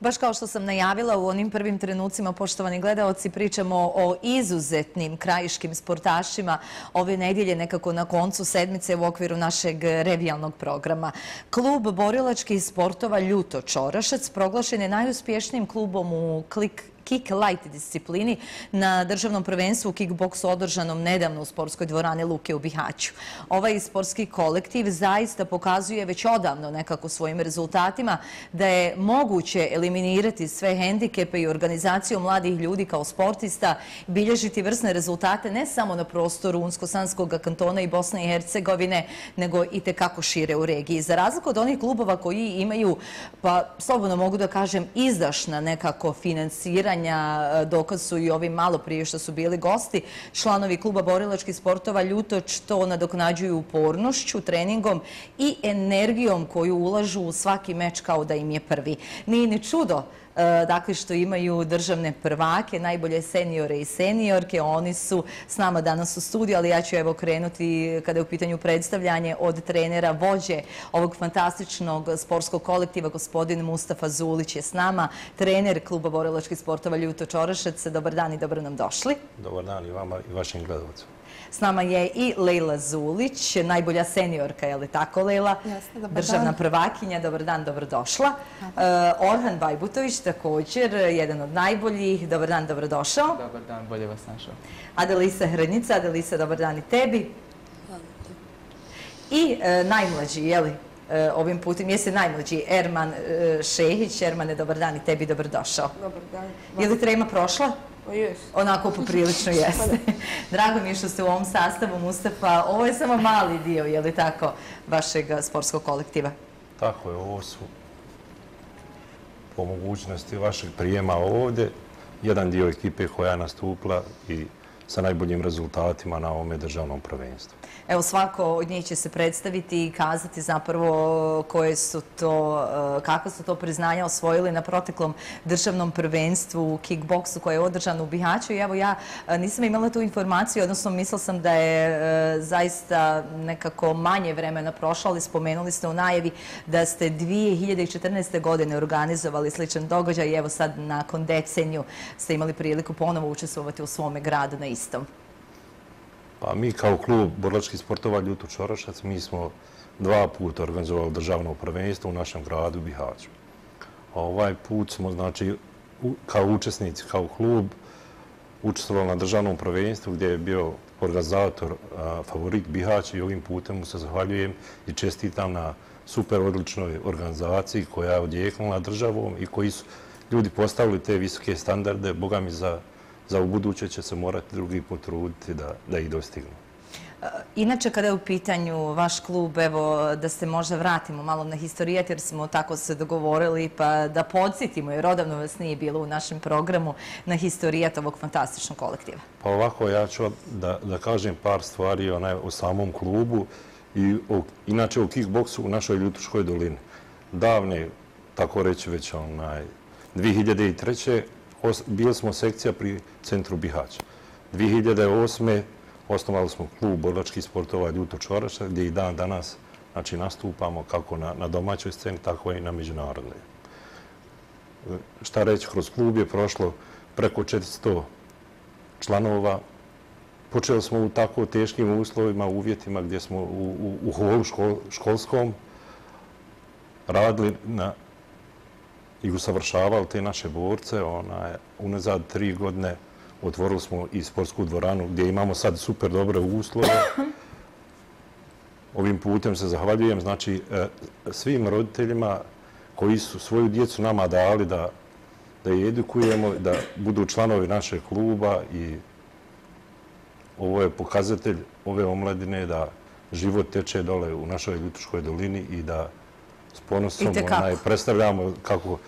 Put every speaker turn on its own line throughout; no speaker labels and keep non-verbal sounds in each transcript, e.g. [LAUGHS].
Baš kao što sam najavila u onim prvim trenucima, poštovani gledalci, pričamo o izuzetnim krajiškim sportašima ove nedjelje nekako na koncu sedmice u okviru našeg revijalnog programa. Klub borilačkih sportova Ljuto Čorašac proglašen je najuspješnijim klubom u klik kick light disciplini na državnom prvenstvu u kickboksu održanom nedavno u sportskoj dvorani Luke u Bihaću. Ovaj sportski kolektiv zaista pokazuje već odavno nekako svojim rezultatima da je moguće eliminirati sve hendikepe i organizaciju mladih ljudi kao sportista, bilježiti vrsne rezultate ne samo na prostoru Unsko-Sanskog kantona i Bosne i Hercegovine, nego i tekako šire u regiji. Za razliku od onih klubova koji imaju, pa slobodno mogu da kažem, izdašna nekako financiranja pitanja, e, dokaz su i ovi malo prije što su bili gosti, članovi kluba borilačkih sportova Ljutoč to nadoknađuju upornošću, treningom i energijom koju ulažu u svaki meč kao da im je prvi. Nije ni čudo E, dakle što imaju državne prvake, najbolje seniore i seniorke. Oni su s nama danas u studiju, ali ja ću evo krenuti kada je u pitanju predstavljanje od trenera vođe ovog fantastičnog sportskog kolektiva, gospodin Mustafa Zulić je s nama, trener kluba borilačkih sportova Ljuto Čorašec. Dobar dan i dobro nam došli.
Dobar dan i vama i vašim gledovacima.
S nama je i Lejla Zulić, najbolja seniorka, je li tako Lejla?
Dobar
dan. Državna prvakinja, dobar dan, dobrodošla. Uh, Orhan Bajbutović, također, jedan od najboljih, dobar dan, dobrodošao.
Dobar dan, bolje vas našao.
Adelisa Hrnica, Adelisa, dobar dan i tebi. I uh, najmlađi, je li? Uh, ovim putem, jesi najmlađi, Erman Šehić. Ermane, dobar dan i tebi, dobrodošao.
Dobar dan.
Je li trema prošla?
Pa jes.
Onako poprilično [LAUGHS] jeste. Drago mi je što ste u ovom sastavu, Mustafa. Ovo je samo mali dio, je li tako, vašeg sportskog kolektiva?
Tako je, ovo su po mogućnosti vašeg prijema ovdje. Jedan dio ekipe koja je nastupila i sa najboljim rezultatima na ovome državnom prvenstvu.
Evo, svako od njih će se predstaviti i kazati zapravo eh, koje su to, eh, kakva su to priznanja osvojili na proteklom državnom prvenstvu u kickboksu koje je održano u Bihaću. I evo, ja eh, nisam imala tu informaciju, odnosno mislila sam da je zaista nekako manje vremena prošlo, ali spomenuli ste u najevi da ste 2014. godine organizovali sličan događaj i evo sad nakon decenju ste imali priliku ponovo učestvovati u svome gradu na istom.
Pa mi kao klub borlačkih sportova Ljutu Čorošac, mi smo dva puta organizovali državno prvenstvo u našem gradu Bihaću. A Ovaj put smo, znači, kao učesnici, kao klub, učestvovali na državnom prvenstvu gdje je bio organizator favorit Bihać i ovim putem mu se zahvaljujem i čestitam na super odličnoj organizaciji koja je odjeknula državom i koji su ljudi postavili te visoke standarde, boga mi za za u buduće će se morati drugi potruditi da ih dostignu.
E, inače, kada je u pitanju vaš klub, evo, da se možda vratimo malo na historijat, jer smo tako se dogovorili, pa da podsjetimo, jer odavno vas nije bilo u našem programu, na historijat ovog fantastičnog kolektiva.
Pa ovako, ja ću da kažem par stvari o samom klubu i inače o kickboksu u našoj Ljutuškoj dolini. Davne, tako reći već, 2003 bili smo sekcija pri centru Bihaća. 2008. osnovali smo klub borlačkih sportova Ljuto Čvaraša gdje i dan danas znači, nastupamo kako na domaćoj sceni, tako i na međunarodnoj. Šta reći, kroz klub je prošlo preko 400 članova. Počeli smo u tako teškim uslovima, uvjetima gdje smo u holu školskom radili na i usavršavali te naše borce. Unazad tri godine otvorili smo i sportsku dvoranu gdje imamo sad super dobre uslove. Ovim putem se zahvaljujem znači, e, svim roditeljima koji su svoju djecu nama dali da da je edukujemo, da budu članovi našeg kluba i ovo je pokazatelj ove omladine da život teče dole u našoj Ljutuškoj dolini i da s ponosom predstavljamo kako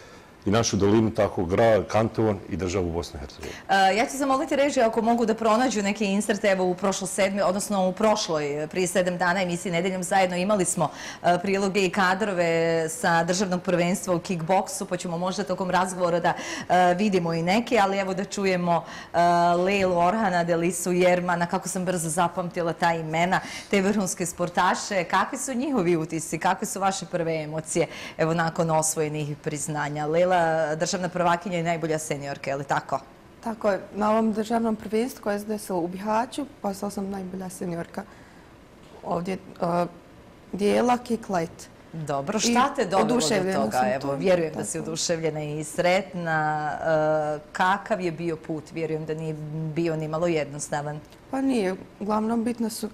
i našu dolinu, tako grad, kanton i državu Bosne i Hercegovine.
Ja ću zamoliti režiju ako mogu da pronađu neke inserte, evo u prošlo sedmi, odnosno u prošloj, e, prije sedem dana emisiji Nedeljom zajedno imali smo e, priloge i kadrove sa državnog prvenstva u kickboksu, pa ćemo možda tokom razgovora da e, vidimo i neke, ali evo da čujemo Lejlu Orhana, Delisu Jermana, kako sam brzo zapamtila ta imena, te vrhunske sportaše, kakvi su njihovi utisci, kakve su vaše prve emocije, evo nakon osvojenih priznanja. Lejla, bila državna prvakinja i najbolja seniorka, je li tako?
Tako je, na ovom državnom prvenstvu koje se desilo u Bihaću, postala sam najbolja seniorka ovdje uh, dijela Kick.
Dobro, šta te dovelo do toga? Evo, vjerujem da si oduševljena i sretna. E, Kakav je bio put? Vjerujem da nije bio ni malo jednostavan.
Pa nije, uglavnom bitne su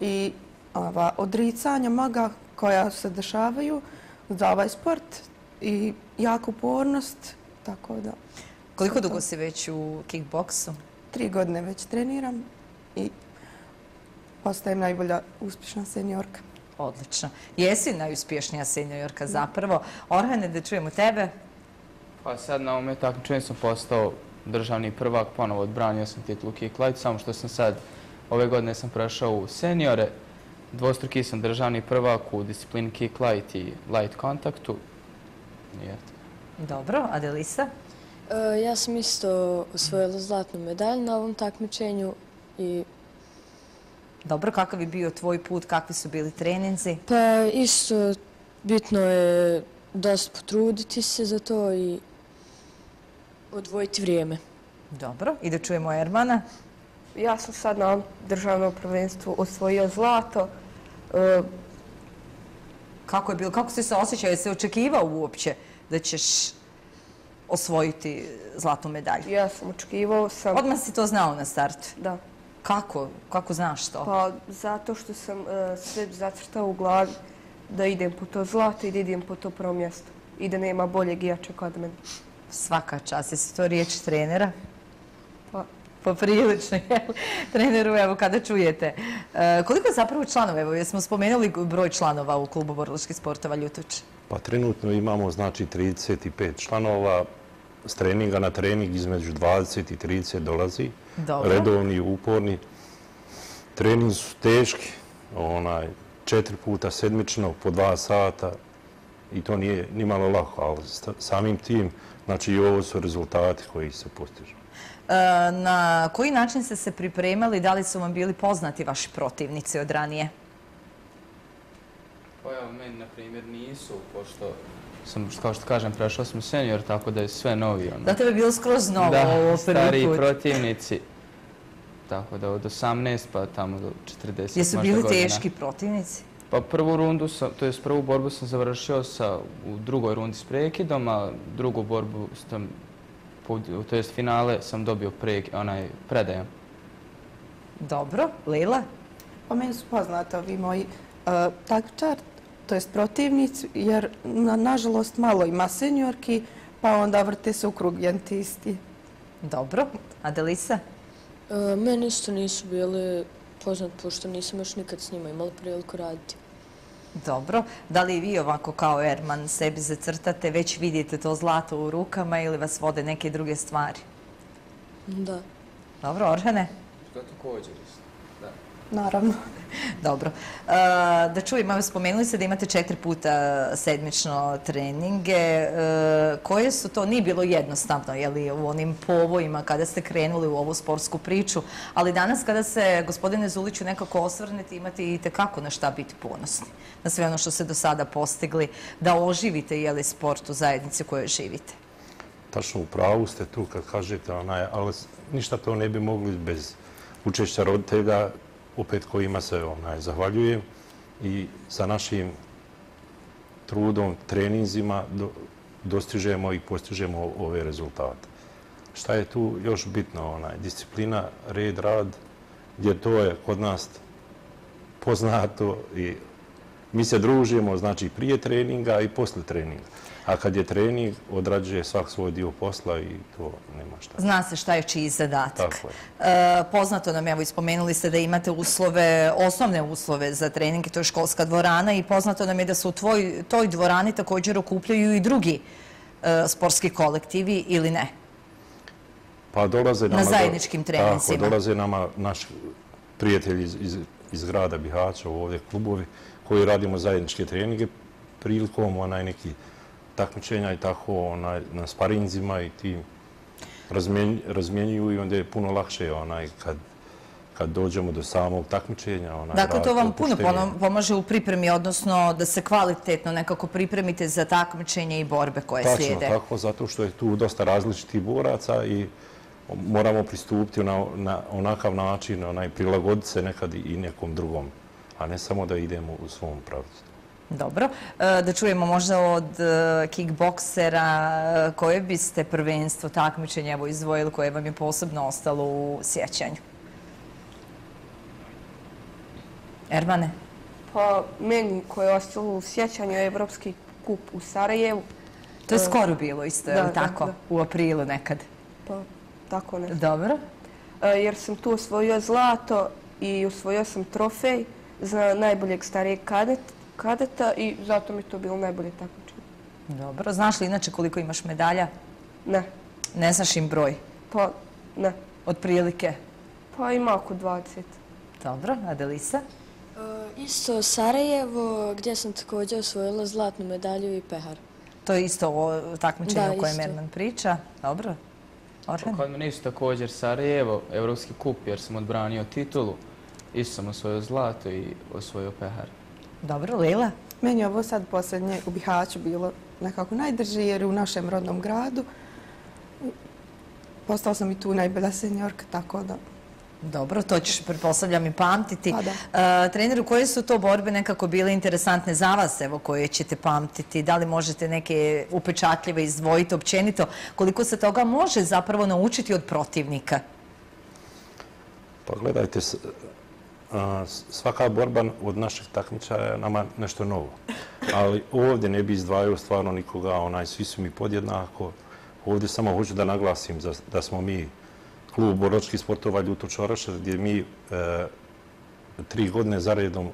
i ova, odricanja maga koja se dešavaju za ovaj sport i jako upornost, tako da
Koliko dugo si već u kickboksu?
tri godine već treniram i postajem najbolja uspješna seniorka.
Odlično. Jesi najuspješnija seniorka zapravo. Orhane, da čujemo tebe.
Pa sad na ovom takmičenju sam postao državni prvak, ponovo odbranio sam titulu Kick Light, samo što sam sad, ove godine sam prešao u seniore, dvostruki sam državni prvak u disciplini Kick Light i Light kontaktu.
Dobro, Adelisa?
E, Ja sam isto osvojila zlatnu medalju na ovom takmičenju i
Dobro, kakav je bio tvoj put, kakvi su bili treninzi?
pa isto bitno je dosta potruditi se za to i odvojiti vrijeme.
Dobro, i da čujemo Ermana.
Ja sam sad na državnom prvenstvu osvojio zlato. E,
Kako je bilo, kako si se osjećao? Jesi očekivao uopće da ćeš osvojiti zlatnu medalju?
Ja sam očekivao sam,
Odmah si to znao na startu.
da,
Kako? Kako znaš to?
pa zato što sam e, sve zacrtao u glavi da idem po to zlato i da idem po to prvo mjesto. I da nema boljeg i jačeg od mene.
Svaka čast. Jesi to riječ trenera? Poprilično, jel? Treneru, evo, kada čujete. E, koliko je zapravo članova? Evo, jesmo spomenuli broj članova u klubu Borliških sportova Ljutoč?
Pa trenutno imamo znači 35 članova, s treninga na trening između 20 i 30 dolazi.
Dobro.
Redovni, uporni. Trening su teški, onaj, četiri puta sedmično, po dva sata i to nije ni malo lako, ali samim tim, znači i ovo su rezultati koji se postižu.
E, na koji način ste se pripremali? Da li su vam bili poznati vaši protivnici od ranije?
Pa evo, meni, na primjer, nisu, pošto sam, kao što kažem, prešao sam senior, tako da je sve novi. Ono.
Da tebe je bilo skroz novo
da,
ovo
stariji
prvi put.
protivnici. Tako da od 18 pa tamo do 40
Jesu
možda
bili
godina.
teški protivnici?
Pa prvu rundu, sam, to jest prvu borbu sam završio sa, u drugoj rundi s prekidom, a drugu borbu sam, to jest finale sam dobio prek, onaj predajem.
Dobro. Lila?
Pa meni su poznate ovi moji uh, takmičar, to jest protivnici, jer na, nažalost malo ima seniorki, pa onda vrte se u krug jentisti.
Dobro. Adelisa?
E, Meni isto nisu bili poznat, pošto nisam još nikad s njima imala priliku raditi.
Dobro. Da li vi ovako kao Erman sebi zacrtate, već vidite to zlato u rukama ili vas vode neke druge stvari?
Da.
Dobro, Orhane?
To također isto, da.
Naravno. [LAUGHS]
Dobro. E, Da čujem, spomenuli ste da imate četiri puta sedmično treninge. E, Koje su to? Nije bilo jednostavno, je li, u onim povojima kada ste krenuli u ovu sportsku priču, ali danas kada se, gospodine Zuliću, nekako osvrnete, imate i tekako na šta biti ponosni. Na sve ono što ste do sada postigli, da oživite, je li, sport u zajednici u kojoj živite.
Tačno u pravu ste tu kad kažete, onaj, ali ništa to ne bi mogli bez učešća roditelja, opet kojima se onaj, zahvaljujem i sa našim trudom, treninzima do, dostižemo i postižemo ove rezultate. Šta je tu još bitno? Onaj, disciplina, red, rad, gdje to je kod nas poznato i mi se družimo znači prije treninga i posle treninga. A kad je trening, odrađuje svak svoj dio posla i to nema šta.
Zna se šta je čiji zadatak. E, poznato nam, evo, ispomenuli ste da imate uslove, osnovne uslove za trening, to je školska dvorana i poznato nam je da se u tvoj, toj dvorani također okupljaju i drugi e, sportski kolektivi ili ne.
Pa dolaze nama...
Na zajedničkim treninzima.
Tako, dolaze nama naši prijatelji iz, iz, iz grada Bihaća, ovdje klubovi, koji radimo zajedničke treninge prilikom onaj neki takmičenja i tako onaj, na sparinzima i tim razmjen, razmjenjuju i onda je puno lakše onaj kad, kad dođemo do samog takmičenja. onaj
Dakle, to vam puno pomaže u pripremi, odnosno da se kvalitetno nekako pripremite za takmičenje i borbe koje
Tačno
slijede.
tako, zato što je tu dosta različitih boraca i moramo pristupiti na, na onakav način, onaj, prilagoditi se nekad i nekom drugom, a ne samo da idemo u svom pravcu.
Dobro. E, Da čujemo možda od e, kickboksera e, koje biste prvenstvo takmičenja evo izdvojili koje vam je posebno ostalo u sjećanju? Ermane?
Pa meni koje je ostalo u sjećanju je Evropski kup u Sarajevu.
To je skoro bilo isto, je li tako?
da.
U aprilu nekad.
Pa tako nešto.
Dobro.
Jer sam tu osvojio zlato i osvojio sam trofej za najboljeg starijeg kadet, kadeta i zato mi je to bilo najbolje takmičenje.
Dobro. Znaš li inače koliko imaš medalja?
Ne,
Ne znaš im broj?
pa ne.
Otprilike.
Pa ima oko 20.
Dobro. Adelisa?
E, Isto Sarajevo, gdje sam također osvojila zlatnu medalju i pehar.
To je isto
Da,
o kojem. Erman priča. Dobro. Orhan?
Kod mene isto također Sarajevo, Evropski kup, jer sam odbranio titulu. Isto sam osvojio zlato i osvojio pehar.
Dobro. Lila?
Meni je ovo sad posljednje u Bihaću bilo nekako najdrže jer je u našem rodnom gradu. Postala sam i tu najbolja senjorka, tako da
Dobro, to ćeš, pretpostavljam, i pamtiti.
Pa.
E, treneru, koje su to borbe nekako bile interesantne za vas, evo, koje ćete pamtiti? Da li možete neke upečatljive izdvojiti općenito? Koliko se toga može zapravo naučiti od protivnika?
Pa gledajte, svaka borba od naših takmičara je nama nešto novo. Ali ovdje ne bi izdvajao stvarno nikoga, onaj, svi su mi podjednako. Ovdje samo hoću da naglasim da smo mi klub boročkih sportova Ljuto Čoroša, gdje mi e, tri godine za redom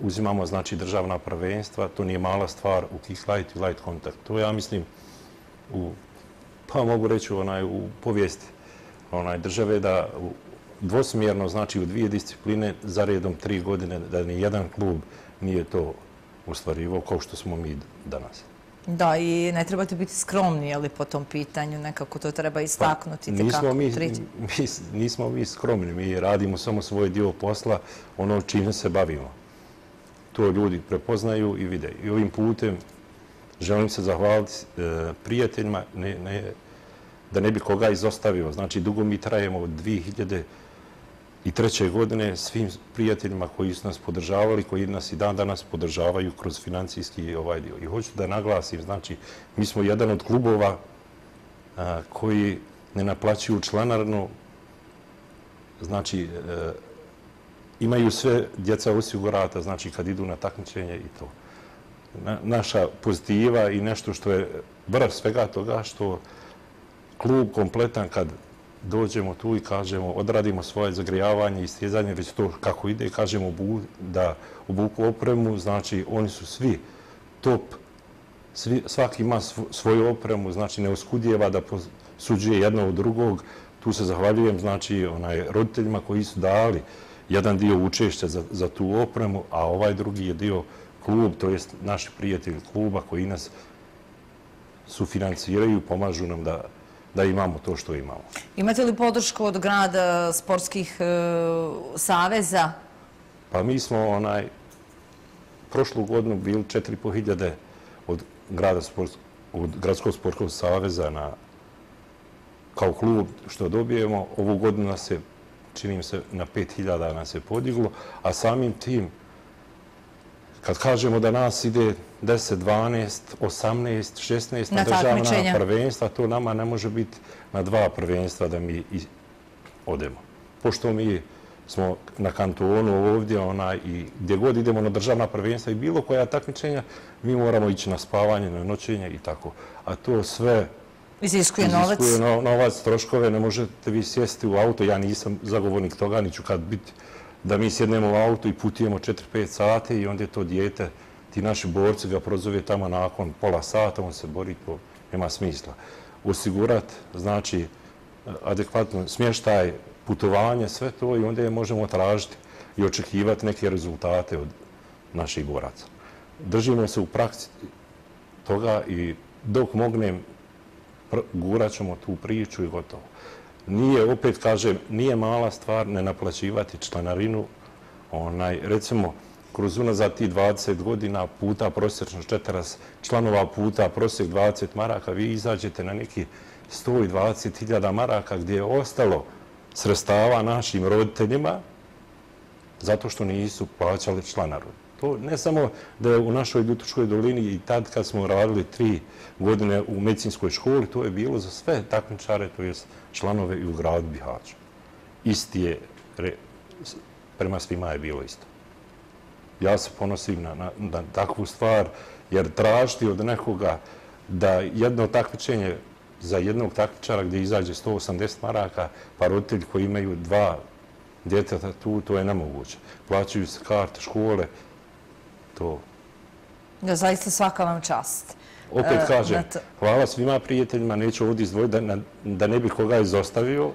uzimamo znači državna prvenstva, to nije mala stvar u kicklight i light contact. To ja mislim u, pa mogu reći onaj, u povijesti onaj, države da u, dvosmjerno, znači u dvije discipline za redom tri godine da ni jedan klub nije to ustvarivo kao što smo mi danas.
Da, i ne trebate biti skromni, jeli, po tom pitanju, nekako to treba istaknuti.
Pa, nismo, mi, mi, nismo mi skromni, mi radimo samo svoj dio posla, ono čime se bavimo. To ljudi prepoznaju i vide. I ovim putem želim se zahvaliti e, prijateljima, ne, ne, da ne bi koga izostavio. Znači, dugo mi trajemo od i treće godine svim prijateljima koji su nas podržavali, koji nas i dan danas podržavaju kroz financijski ovaj dio. I hoću da naglasim, znači, mi smo jedan od klubova a, koji ne naplaćuju članarnu, znači, e, imaju sve djeca osigurata, znači kad idu na takmičenje i to. Na, naša pozitiva i nešto što je vrh svega toga što klub kompletan kad dođemo tu i kažemo odradimo svoje zagrijavanje i stjezanje, već to kako ide, kažemo bu, da obuku opremu, znači oni su svi top, svi, svaki ima svoju opremu, znači ne oskudjeva da posuđuje jedno od drugog. Tu se zahvaljujem znači onaj roditeljima koji su dali jedan dio učešća za, za tu opremu, a ovaj drugi je dio klub, to jest naši prijatelji kluba koji nas sufinanciraju, pomažu nam da, da imamo to što imamo.
Imate li podršku od grada sportskih e, saveza?
Pa mi smo onaj prošlu godinu bili 4.500 od grada sport, od Gradskog sportskog saveza na kao klub što dobijemo. Ovu godinu nas se, čini mi se, na 5.000 nas je podiglo, a samim tim kad kažemo da nas ide 10, 12, 18, 16 na, državna prvenstva, to nama ne može biti na dva prvenstva da mi odemo. Pošto mi smo na kantonu ovdje i gdje god idemo na državna prvenstva i bilo koja takmičenja, mi moramo ići na spavanje, na noćenje i tako. A to sve
Iziskuje novac?
iziskuje no- novac, troškove, ne možete vi sjesti u auto, ja nisam zagovornik toga, niću kad biti da mi sjednemo u auto i putujemo 4-5 sati i onda je to dijete, ti naši borci ga prozove tamo nakon pola sata, on se bori, to nema smisla. Osigurat, znači, adekvatno smještaj, putovanje, sve to i onda je možemo tražiti i očekivati neke rezultate od naših boraca. Držimo se u praksi toga i dok mognem, gurat ćemo tu priču i gotovo. nije, opet kažem, nije mala stvar ne naplaćivati članarinu. Onaj, recimo, kroz unazad ti 20 godina puta prosječno 40 članova puta prosjek 20 maraka, vi izađete na neki 120.000 maraka gdje je ostalo sredstava našim roditeljima zato što nisu plaćali članaru. To ne samo da je u našoj Ljutočkoj dolini i tad kad smo radili tri godine u medicinskoj školi, to je bilo za sve takmičare, to je članove i u gradu Bihaću. Isti je, prema svima je bilo isto. Ja se ponosim na, na, na takvu stvar, jer tražiti od nekoga da jedno takmičenje za jednog takmičara gdje izađe 180 maraka, pa roditelji koji imaju dva djeteta tu, to je nemoguće. Plaćaju se karte, škole, to...
Da, zaista svaka vam čast.
Opet e, kažem, hvala svima prijateljima, neću ovdje izdvojiti da, da ne bih koga izostavio.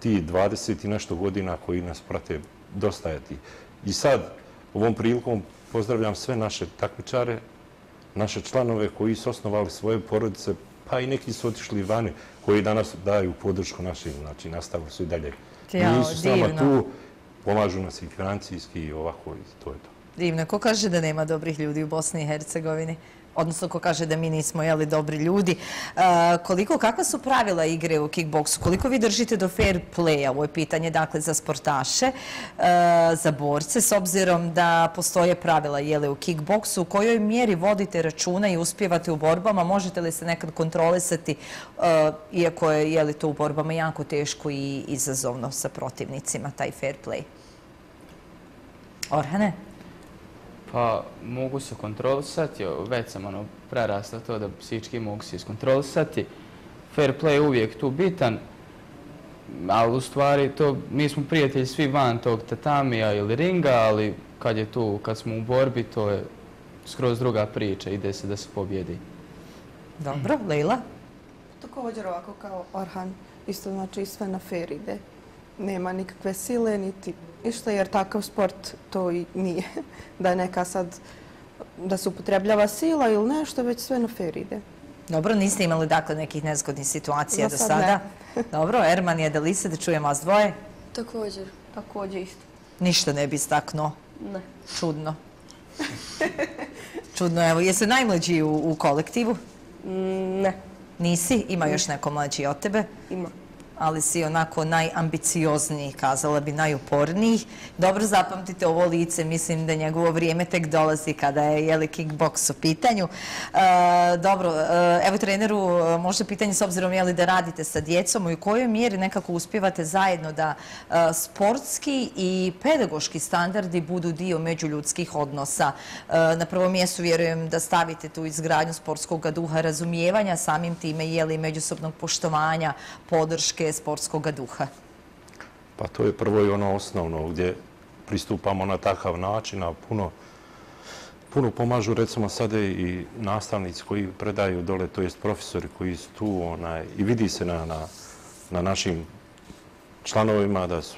Ti 20 i nešto godina koji nas prate, dosta je ti. I sad, ovom prilikom pozdravljam sve naše takmičare, naše članove koji su osnovali svoje porodice, pa i neki su otišli vani, koji danas daju podršku našim, znači nastavili su i dalje. Nisu s nama tu, pomažu nas i financijski i ovako, i to je to.
Divno. Ko kaže da nema dobrih ljudi u Bosni i Hercegovini? Odnosno, ko kaže da mi nismo jeli dobri ljudi. E, koliko, kakva su pravila igre u kickboksu? Koliko vi držite do fair playa? Ovo je pitanje, dakle, za sportaše, e, za borce, s obzirom da postoje pravila jeli, u kickboksu. U kojoj mjeri vodite računa i uspjevate u borbama? Možete li se nekad kontrolisati, e, iako je jeli, to u borbama jako teško i izazovno sa protivnicima, taj fair play? Orhane?
Pa mogu se kontrolisati, već sam ono prerastao to da psički mogu se iskontrolisati. Fair play je uvijek tu bitan, ali u stvari to, mi smo prijatelji svi van tog tatamija ili ringa, ali kad je tu, kad smo u borbi, to je skroz druga priča, ide se da se pobjedi.
Dobro, Leila?
Također ovako kao Orhan, isto znači sve na fair ide. Nema nikakve sile, niti išta, jer takav sport to i nije. [LAUGHS] Da je neka sad, da se upotrebljava sila ili nešto, već sve na fair ide.
Dobro, niste imali dakle nekih nezgodnih situacija do sada? [LAUGHS] Dobro, Erman je Delise, da čujemo vas dvoje.
Također, također isto.
Ništa ne bi istaknuo?
Ne.
Čudno. Čudno, evo, jesi najmlađi u, u kolektivu?
Ne.
Nisi? Ima još neko mlađi od tebe?
Ima
ali si onako najambiciozniji, kazala bi najuporniji. Dobro zapamtite ovo lice, mislim da njegovo vrijeme tek dolazi kada je jeli kickboks u pitanju. E, dobro, e, evo treneru, e, možda pitanje s obzirom jeli da radite sa djecom i u kojoj mjeri nekako uspjevate zajedno da e, sportski i pedagoški standardi budu dio međuljudskih odnosa. E, na prvom mjestu vjerujem da stavite tu izgradnju sportskog duha razumijevanja, samim time jeli međusobnog poštovanja, podrške, sportskog duha?
Pa to je prvo i ono osnovno gdje pristupamo na takav način, a puno puno pomažu recimo sada i nastavnici koji predaju dole, to jest profesori koji su tu onaj, i vidi se na, na, na našim članovima da su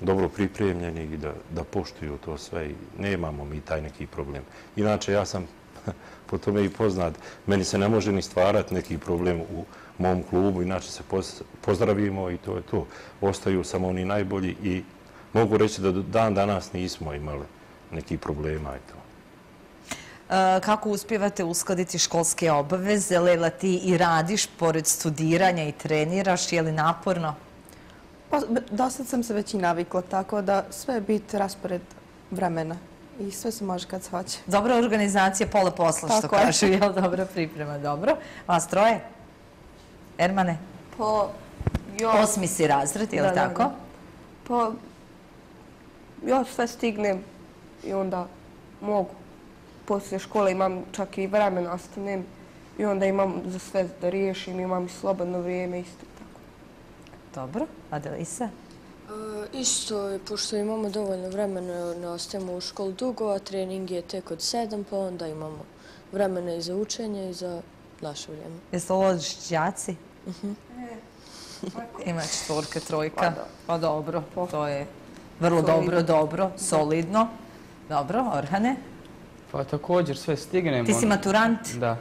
dobro pripremljeni i da, da poštuju to sve i nemamo mi taj neki problem. Inače, ja sam po tome i poznat, meni se ne može ni stvarati neki problem u, mom klubu, inače se pozdravimo i to je to. Ostaju samo oni najbolji i mogu reći da dan danas nismo imali neki problema i to.
E, kako uspjevate uskladiti školske obaveze? Lela, ti i radiš pored studiranja i treniraš, je li naporno?
Pa, dosta sam se već i navikla, tako da sve je biti raspored vremena i sve se može kad se hoće.
Dobra organizacija, pola posla, što kažu, je li dobra priprema? Dobro. Vas troje? Ermane?
Po... Jo...
Osmi si razred, je li tako? Da.
Po... Ja sve stignem i onda mogu. Poslije škole imam čak i vremena ostanem i onda imam za sve da riješim, imam i slobodno vrijeme isto tako.
Dobro. Adelisa? E,
isto, pošto imamo dovoljno vremena, ne ostajemo u školu dugo, a trening je tek od sedam, pa onda imamo vremena i za učenje i za naše vrijeme.
Jeste ovo džaci? Ima četvorka, trojka. Pa dobro, to je vrlo dobro, dobro, solidno. Dobro, Orhane?
Pa također sve stignemo.
Ti si maturant?
Da.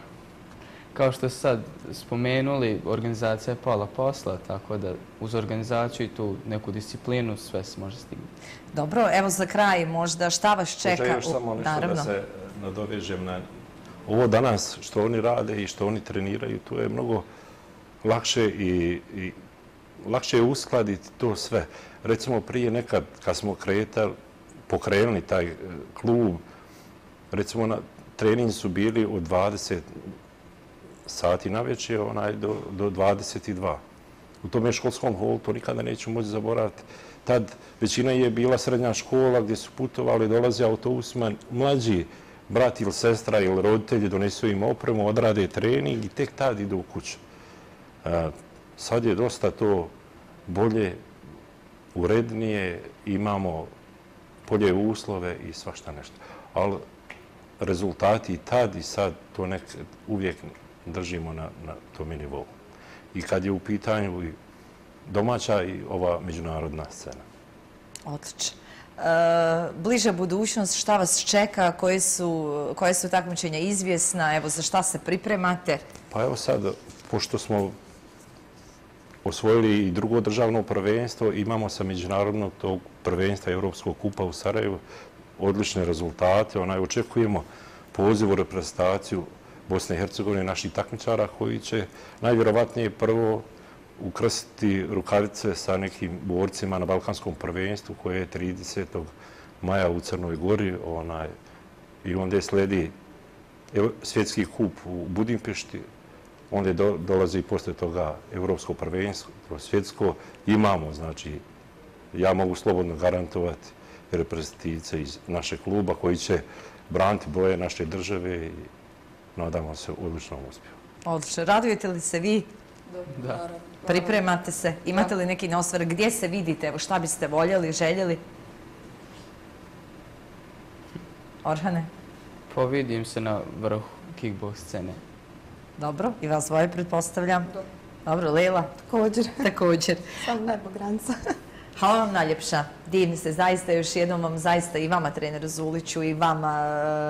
Kao što ste sad spomenuli, organizacija je pola posla, tako da uz organizaciju i tu neku disciplinu sve se može stignuti.
Dobro, evo za kraj možda šta vas čeka?
Možda još
u-
samo nešto
Naravno.
da se nadovežem na ovo danas što oni rade i što oni treniraju, to je mnogo lakše i, i lakše je uskladiti to sve. Recimo prije nekad kad smo kretali, pokrenuli taj e, klub, recimo na treningi su bili od 20 sati na večer onaj do, do 22. U tome školskom holu to nikada neću moći zaboraviti. Tad većina je bila srednja škola gdje su putovali, dolaze autobusima, mlađi brat ili sestra ili roditelji donesu im opremu, odrade trening i tek tad idu u kuću. E, sad je dosta to bolje, urednije, imamo bolje uslove i svašta nešto. Ali rezultati i tad i sad to nek uvijek držimo na, na tom nivou. I kad je u pitanju i domaća i ova međunarodna scena.
Odlično. E, bliža budućnost, šta vas čeka, koje su, koje su takmičenja izvjesna, evo za šta se pripremate?
Pa evo sad, pošto smo osvojili i drugo državno prvenstvo, imamo sa međunarodnog tog prvenstva Evropskog kupa u Sarajevu odlične rezultate. Onaj, očekujemo poziv u reprezentaciju Bosne i Hercegovine naših takmičara koji će najvjerovatnije prvo ukrstiti rukavice sa nekim borcima na Balkanskom prvenstvu koje je 30. maja u Crnoj Gori. Onaj, I onda sledi svjetski kup u Budimpešti, onda dolazi do, dolazi posle toga Evropsko prvenstvo, svjetsko. Imamo, znači, ja mogu slobodno garantovati reprezentativce iz našeg kluba koji će braniti boje naše države i nadamo se odličnom uspjehu.
Odlično. Radujete li se vi?
Da.
Pripremate se? Imate li neki nosvar? Gdje se vidite? Evo šta biste voljeli, željeli? Orhane?
Pa vidim se na vrhu kickbox scene.
Dobro. I vas dvoje pretpostavljam? Dobro. Lela?
Također,
Također.
sam nebo granica.
Hvala vam najljepša. Divni se zaista još jednom vam zaista i vama trener Zuliću i vama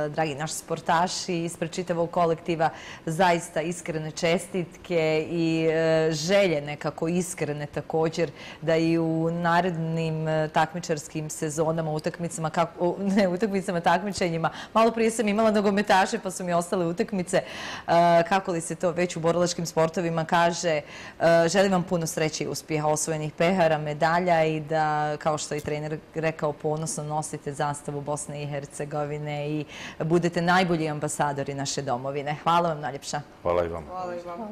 e, dragi naši sportaši ispred čitavog kolektiva zaista iskrene čestitke i e, želje nekako iskrene također da i u narednim e, takmičarskim sezonama, utakmicama, kako, ne utakmicama, takmičenjima, malo prije sam imala nogometaše pa su mi ostale utakmice, kako li se to već u borilačkim sportovima kaže, želim vam puno sreće i uspjeha osvojenih pehara, medalja i da, kao što i trener rekao, ponosno nosite zastavu Bosne i Hercegovine i budete najbolji ambasadori naše domovine. Hvala vam najljepša.
Hvala i vam.
Hvala i vam.